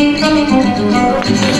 Then you.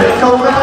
Amém.